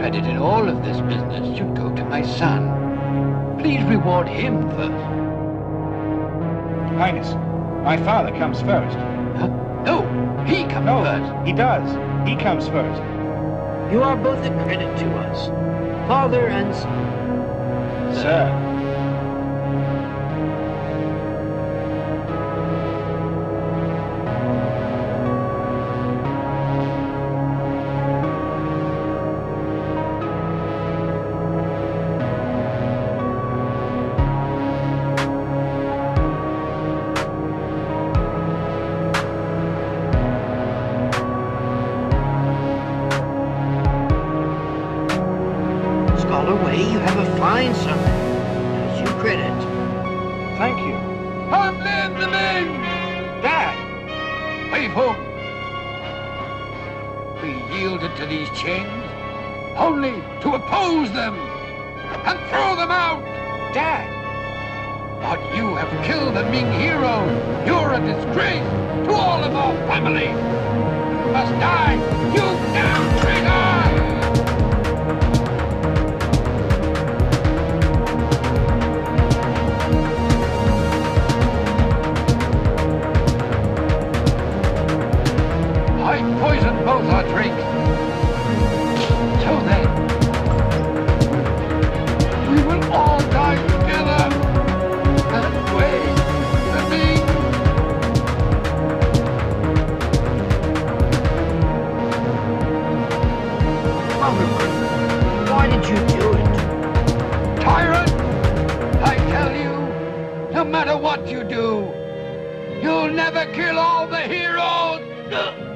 credit in all of this business should go to my son. Please reward him first. Highness, my father comes first. Huh? No, he comes No, first. he does. He comes first. You are both a credit to us, father and son. Sir. Scholar you have a fine son. Does you credit. Thank you. Long live the Ming! Dad! Faithful! We yielded to these chains only to oppose them and throw them out! Dad! But you have killed a Ming hero. You're a disgrace to all of our family! You must die! You damn traitor! I poisoned both our drinks. So then, we will all die together and wait the Ming. Father, why did you do it? Tyrant! I tell you, no matter what you do, you'll never kill all the heroes!